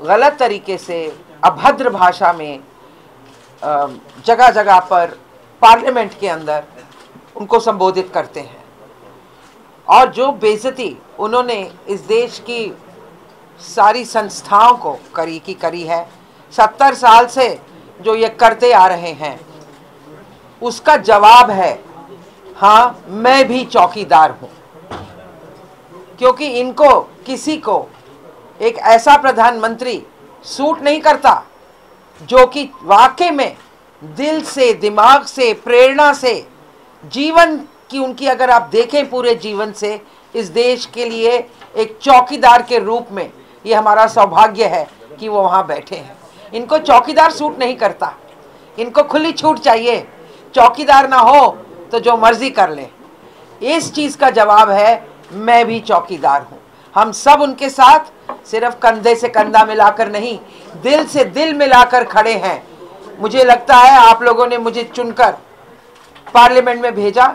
गलत तरीके से अभद्र भाषा में जगह जगह पर पार्लियामेंट के अंदर उनको संबोधित करते हैं। और जो बेजती उन्होंने इस देश की सारी संस्थाओं को करी की करी है, सत्तर साल से जो ये करते आ रहे हैं, उसका जवाब है हाँ मैं भी चौकीदार हूँ। क्योंकि इनको, किसी को एक ऐसा प्रधानमंत्री सूट नहीं करता, जो कि वाकई में दिल से, दिमाग से, प्रेरणा से, जीवन की उनकी अगर आप देखें पूरे जीवन से, इस देश के लिए एक चौकीदार के रूप में ये हमारा सौभाग्य है कि वो वहाँ बैठे हैं। इनको चौकीदार सूट नहीं करता। इनको खुली छूट चाहिए। चौकीदार ना हो तो जो मर्ज़ी कर ले। इस चीज़ का जवाब है, मैं भी चौकीदार हूँ। हम सब उनके साथ सिर्फ़ कंधे से कंधा मिलाकर नहीं, दिल से दिल मिलाकर खड़े हैं। मुझे लगता है आप लोगों ने मुझे चुनकर पार्लियामेंट में भेजा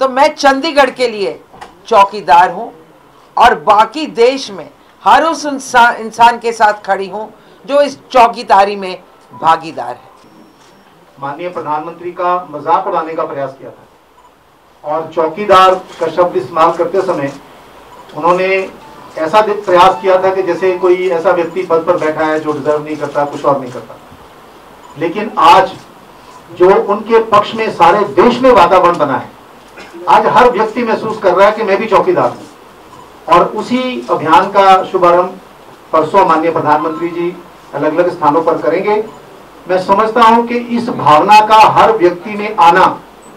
तो मैं चंडीगढ़ के लिए चौकीदार हूँ और बाकी देश में हर उस इंसान के साथ खड़ी हूँ जो इस चौकीदारी में भागीदार है। माननीय प्रधानमंत्री का मज़ाक उड़ाने का प्रयास किया था। और चौकीदार का शब्द इस्तेमाल करते समय उन्होंने ऐसा प्रयास किया था कि जैसे कोई ऐसा व्यक्ति पद पर बैठा है जो डिजर्व नहीं करता, कुछ और नहीं करता। लेकिन आज जो उनके पक्ष में सारे देश में वातावरण बना है, आज हर व्यक्ति महसूस कर रहा है कि मैं भी चौकीदार हूँ। और उसी अभियान का शुभारंभ परसों माननीय प्रधानमंत्री जी अलग अलग स्थानों पर करेंगे। मैं समझता हूँ कि इस भावना का हर व्यक्ति में आना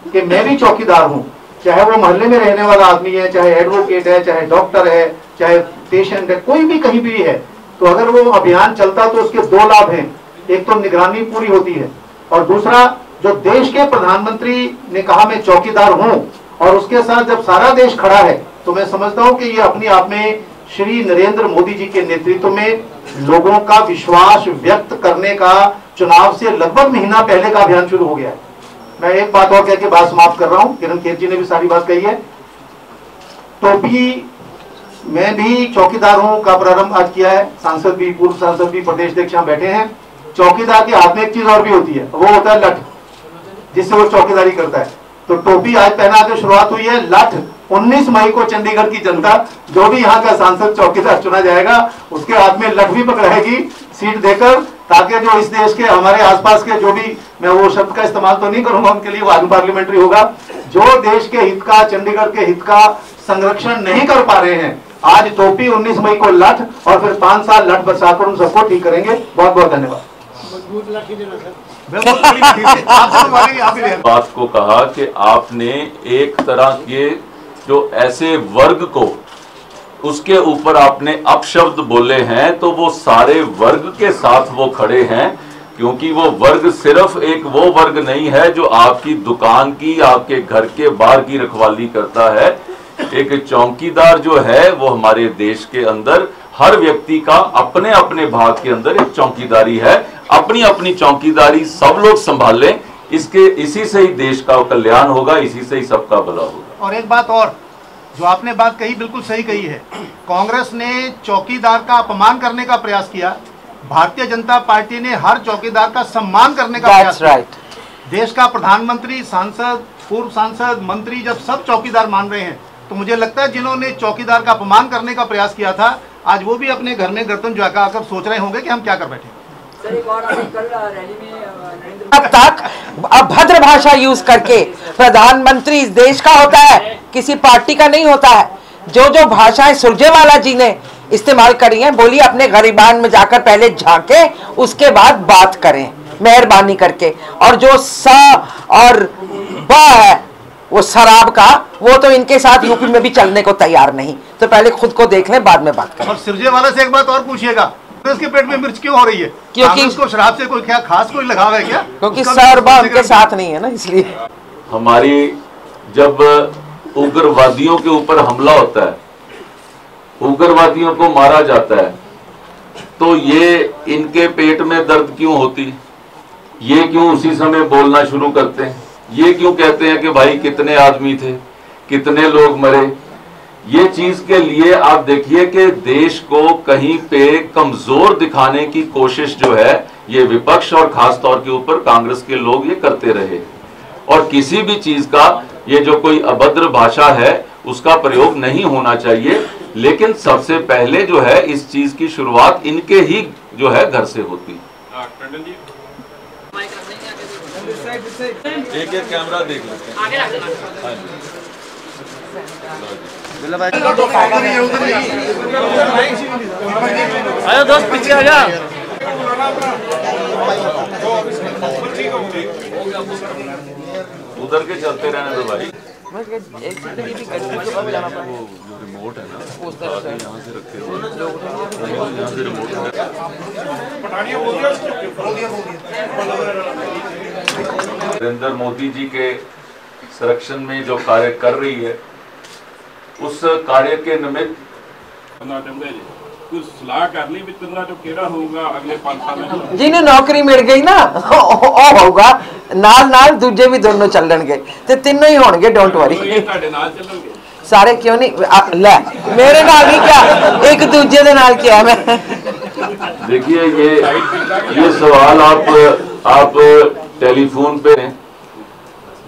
कि मैं भी चौकीदार हूँ, चाहे वो मोहल्ले में रहने वाला आदमी है, चाहे एडवोकेट है, चाहे डॉक्टर है चाहे पेशेंट है, कोई भी कहीं भी है तो अगर वो अभियान चलता तो उसके दो लाभ हैं। एक तो निगरानी पूरी होती है, और दूसरा, जो देश के प्रधानमंत्री ने कहा, मैं चौकीदार हूँ और उसके साथ जब सारा देश खड़ा है तो मैं समझता हूँ कि ये अपने आप में श्री नरेंद्र मोदी जी के नेतृत्व में लोगों का विश्वास व्यक्त करने का चुनाव से लगभग महीना पहले का अभियान शुरू हो गया है। मैं एक बात और कह के बात समाप्त कर रहा हूँ। किरण खेत जी ने भी सारी बात कही है। तो भी मैं भी चौकीदार हूँ, का प्रारंभ आज किया है। सांसद भी, पूर्व सांसद भी, प्रदेश अध्यक्ष यहाँ बैठे हैं। चौकीदार के हाथ में एक चीज़ और भी होती है, वो होता है लठ, जिससे वो चौकीदारी करता है। तो टोपी आज पहना के शुरुआत हुई है, लठ 19 मई को चंडीगढ़ की जनता, जो भी यहाँ का सांसद चौकीदार चुना जाएगा, उसके हाथ में लठ भी पकड़ाएगी, सीट देकर, ताकि जो इस देश के, हमारे आसपास के जो भी, मैं वो शब्द का इस्तेमाल तो नहीं करूँगा, उनके लिए वो अन पार्लियामेंट्री होगा, जो देश के हित का, चंडीगढ़ के हित का संरक्षण नहीं कर पा रहे हैं आज टोपी 19 मई को लठ और फिर पाँच साल लठ बरसाकर उन सबको ठीक करेंगे। बहुत बहुत धन्यवाद। बात को कहा कि आपने एक तरह के जो ऐसे वर्ग को उसके ऊपर आपने अपशब्द बोले हैं तो वो सारे वर्ग के साथ वो खड़े हैं क्योंकि वो वर्ग सिर्फ़ एक वो वर्ग नहीं है जो आपकी दुकान की आपके घर के बाहर की रखवाली करता है। एक चौकीदार जो है वो हमारे देश के अंदर हर व्यक्ति का अपने अपने भाग के अंदर एक चौकीदारी है। अपनी अपनी चौकीदारी सब लोग संभालें इसके इसी से ही देश का कल्याण होगा इसी से ही सबका भला होगा। और एक बात और जो आपने बात कही बिल्कुल सही कही है। कांग्रेस ने चौकीदार का अपमान करने का प्रयास किया। भारतीय जनता पार्टी ने हर चौकीदार का सम्मान करने का That's प्रयास किया। देश का प्रधानमंत्री सांसद पूर्व सांसद मंत्री जब सब चौकीदार मान रहे हैं तो मुझे लगता है जिन्होंने चौकीदार का अपमान करने का प्रयास किया था आज वो भी अपने घर में गर्तन जो आकर सोच रहे होंगे कि हम क्या कर बैठे अब तक अभद्र भाषा यूज़ करके प्रधानमंत्री इस देश का होता है किसी पार्टी का नहीं होता है। जो जो भाषाएँ सुरजेवाला जी ने इस्तेमाल करी हैं बोली अपने गरीबान में जाकर पहले झाके उसके बाद बात करें मेहरबानी करके। और जो स और ब है वो शराब का वो तो इनके साथ यूपी में भी चलने को तैयार नहीं। तो पहले खुद को देख लें बाद में बात करें। और सिरजेवाला से एक बात और पूछिएगा तो इसके पेट में मिर्च क्यों हो रही है? क्योंकि उसको शराब से कोई क्या खास कोई लगाव है क्या? क्योंकि सरबा उनके साथ नहीं है ना इसलिए। हमारी जब उग्रवादियों के ऊपर हमला होता है उग्रवादियों को मारा जाता है तो ये इनके पेट में दर्द क्यों होती? ये क्यों उसी समय बोलना शुरू करते हैं? ये क्यों कहते हैं कि भाई कितने आदमी थे कितने लोग मरे? ये चीज़ के लिए आप देखिए कि देश को कहीं पे कमज़ोर दिखाने की कोशिश जो है ये विपक्ष और खास तौर के ऊपर कांग्रेस के लोग ये करते रहे। और किसी भी चीज़ का ये जो कोई अभद्र भाषा है उसका प्रयोग नहीं होना चाहिए। लेकिन सबसे पहले जो है इस चीज़ की शुरुआत इनके ही जो है घर से होती। है हाँ, एक एक कैमरा देख लेते हैं। आयो दोस्त पीछे आ जा। उधर के चलते रहने दो भाई। एक पड़ा वो जो रिमोट है ना उस तरफ़ से यहाँ से रखे हुए यहाँ से रिमोट है। नरेंद्र मोदी जी के संरक्षण में जो कार्य कर रही है उस कार्य के निमित्त ਕਰਨਾ ਚਾਹੁੰਦੇ ਜੀ ਕੋਈ ਸਲਾਹ ਕਰ ਲਈ ਵੀ ਤਿੰਨਾਂ ਚੋਂ ਕਿਹੜਾ ਹੋਊਗਾ ਅਗਲੇ 5 ਸਾਲਾਂ ਚ ਜਿਹਨੂੰ ਨੌਕਰੀ ਮਿਲ ਗਈ ਨਾ ਉਹ ਉਹ ਹੋਊਗਾ ਨਾਲ ਨਾਲ ਦੂਜੇ ਵੀ ਦੋਨੋਂ ਚੱਲਣਗੇ ਤੇ ਤਿੰਨੋਂ ਹੀ ਹੋਣਗੇ ਡੋਂਟ ਉਹ ਵਰੀ ਇਹ ਤੁਹਾਡੇ ਨਾਲ ਚੱਲਣਗੇ ਸਾਰੇ ਕਿਉਂ ਨਹੀਂ ਆ, ਲੈ ਮੇਰੇ ਨਾਲ ਨਹੀਂ ਕਿਹਾ ਇੱਕ ਦੂਜੇ ਦੇ ਨਾਲ ਕਿਹਾ ਮੈਂ देखिए ये ये सवाल आप आप टेलीफोन पे हैं।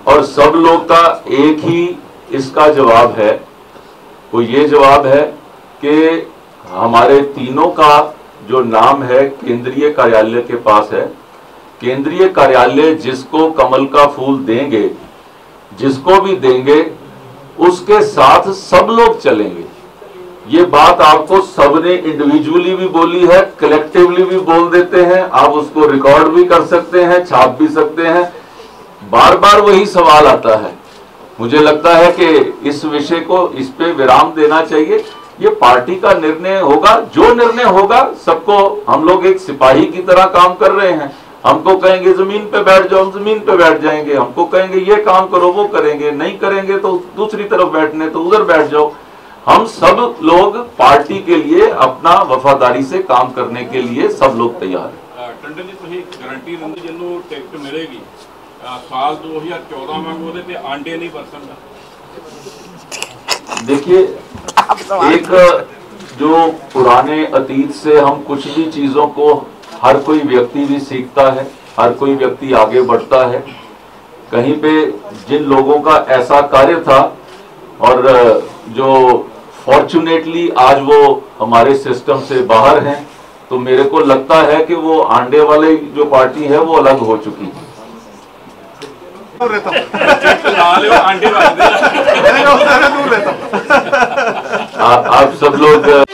और सब लोग का एक ही इसका जवाब है, वो ये जवाब है कि हमारे तीनों का जो नाम है केंद्रीय कार्यालय के पास है। केंद्रीय कार्यालय जिसको कमल का फूल देंगे, जिसको भी देंगे, उसके साथ सब लोग चलेंगे। ये बात आपको सबने इंडिविजुअली भी बोली है कलेक्टिवली भी बोल देते हैं, आप उसको रिकॉर्ड भी कर सकते हैं, छाप भी सकते हैं। बार बार वही सवाल आता है। मुझे लगता है कि इस विषय को इस पे विराम देना चाहिए। ये पार्टी का निर्णय होगा। जो निर्णय होगा, सबको हम लोग एक सिपाही की तरह काम कर रहे हैं। हमको कहेंगे, ज़मीन पे बैठ जाओ। हम ज़मीन पे बैठ जाएँगे। हमको कहेंगे, ये काम करो, वो करेंगे। नहीं करेंगे तो दूसरी तरफ़ बैठने तो उधर बैठ जाओ। हम सब लोग पार्टी के लिए अपना वफादारी से काम करने के लिए सब लोग तैयार हैं ਅਹ ਟੰਡਨ ਜੀ ਤੁਸੀਂ ਗਾਰੰਟੀ ਦਿੰਦੇ ਜਿਹਨੂੰ ਟਿਕਟ ਮਿਲੇਗੀ ਅਹ ਸਾਲ 2014 ਵਾਂਗੂ ਉਹਦੇ ਤੇ ਆਂਡੇ ਨਹੀਂ ਵਰਤਣ ਦਾ देखिए एक जो पुराने अतीत से हम कुछ भी चीजों को हर कोई व्यक्ति भी सीखता है हर कोई व्यक्ति आगे बढ़ता है कहीं पे जिन लोगों का ऐसा कार्य था और जो फॉर्चुनेटली आज वो हमारे सिस्टम से बाहर हैं तो मेरे को लगता है कि वो आंडे वाले जो पार्टी है वो अलग हो चुकी है। आप सब लोग